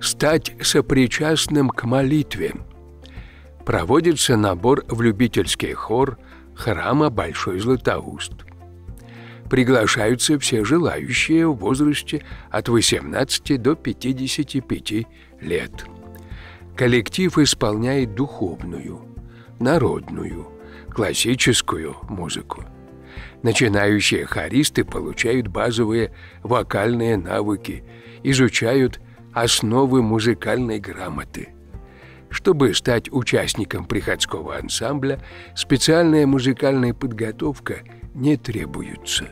Стать сопричастным к молитве. Проводится набор в любительский хор храма Большой Златоуст. Приглашаются все желающие в возрасте от 18 до 55 лет. Коллектив исполняет духовную, народную, классическую музыку. Начинающие хористы получают базовые вокальные навыки, изучают основы музыкальной грамоты. Чтобы стать участником приходского ансамбля, специальная музыкальная подготовка не требуется.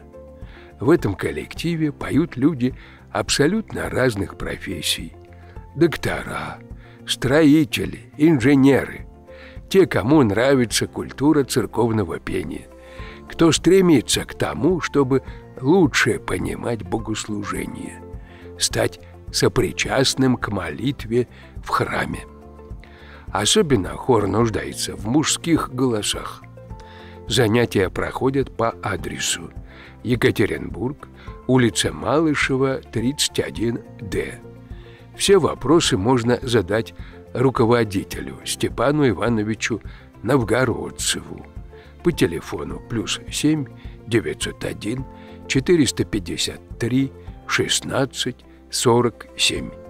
В этом коллективе поют люди абсолютно разных профессий. Доктора, строители, инженеры, те, кому нравится культура церковного пения, кто стремится к тому, чтобы лучше понимать богослужение, стать сопричастным к молитве в храме. Особенно хор нуждается в мужских голосах. Занятия проходят по адресу Екатеринбург, улица Малышева, 31-Д. Все вопросы можно задать руководителю Степану Ивановичу Новгородцеву по телефону плюс 7 901 453 16 47.